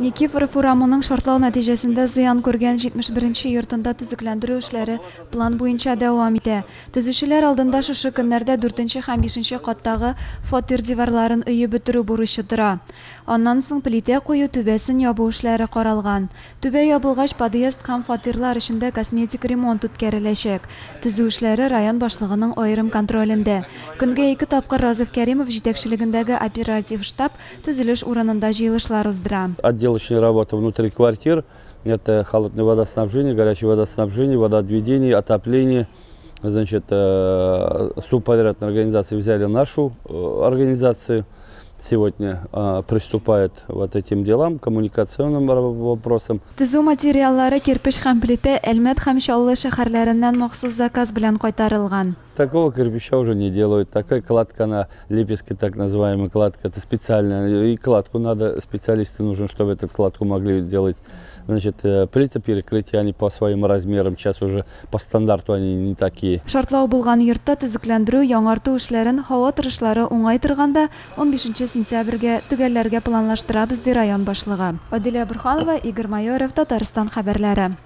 Никифоров урамының шартлау нәтижесінде зыян көрген 71-ші йортында түзікләндіру эшләре план буенча дәвам итә. Төзүчеләр алдында шушы көннәрдә 4-нче һәм 5-нче каттагы фатир диварларын өйі бетерү бурычы тора. Аннан соң плите кую түбәсен ябу эшләре каралган. Түбә ябылгач подъезд һәм фатирлар эчендә косметик ремонт үткәреләчәк. Төзү эшләре район башлыгының аерым контролендә. Көнгә ике тапкыр Разыв Кәримов җитәкчелегендәге оператив штаб төзелеш урынында җыелышлар уздыра. Отделочная работа внутри квартир. Это холодное водоснабжение, горячее водоснабжение, водоотведение, отопление. Значит, э, субподрядные организации взяли нашу э, организацию. Сегодня э, приступает вот этим делам, коммуникационным вопросам. Төзү материаллары кирпич һәм плита Әлмәт һәм Чаллы шәһәрләреннән махсус заказ белән кайтарылган. Такого кирпича уже не делают. Такая кладка на лепестке, так называемая кладка, это специальная. И кладку надо, специалисты нужны, чтобы эту кладку могли делать. Значит, э, плиты перекрытия, они по своим размерам, сейчас уже по стандарту они не такие. Шартлау булган йортта төзекләндерү, яңарту эшләрен һава торышлары уңай торганда 15 сентябрьгә төгәлләргә планлаштырабыз ди район башлыгы. Адилә Бурханова, Игорь Майоров, Татарстан хәбәрләре.